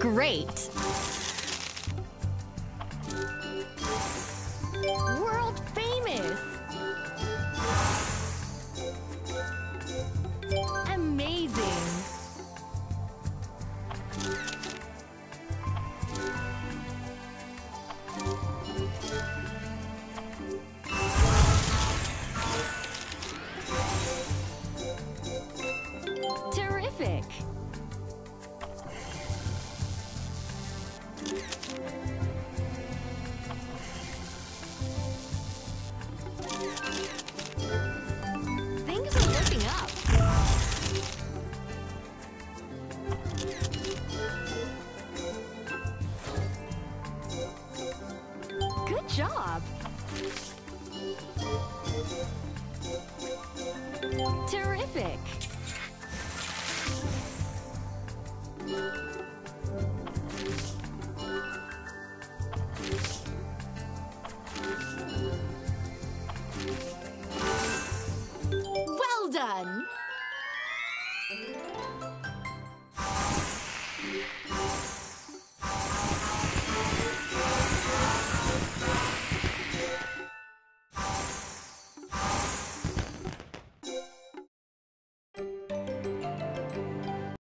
great! World famous! Amazing! job! Terrific! Well done!